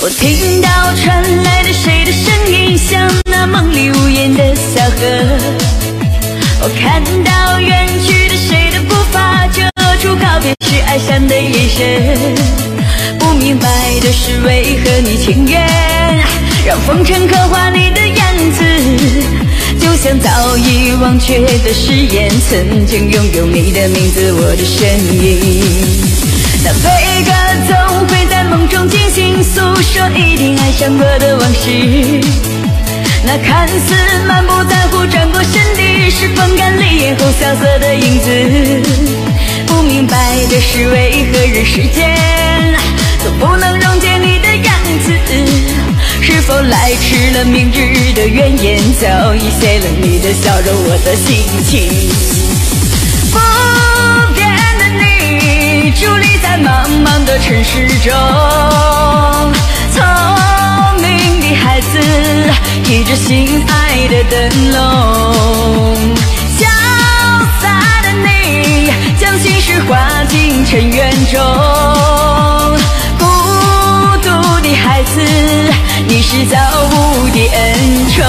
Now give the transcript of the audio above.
我听到传来的谁的声音，像那梦里无言的小河。我看到远去的谁的步伐，遮住告别时哀伤的眼神。不明白的是，为何你情愿让风尘刻画你的样子，就像早已忘却的誓言，曾经拥有你的名字，我的身影。那悲歌一定爱上过的往事。那看似满不在乎转过身的，是风干泪眼后萧瑟的影子。不明白的是，为何人世间都不能溶解你的样子？是否来迟了，明日的怨言早已谢了你的笑容，我的心情。不变的你，伫立在茫茫的城市中，提着心爱的灯笼，潇洒的你，将心事化进尘缘中。孤独的孩子，你是造物的恩宠。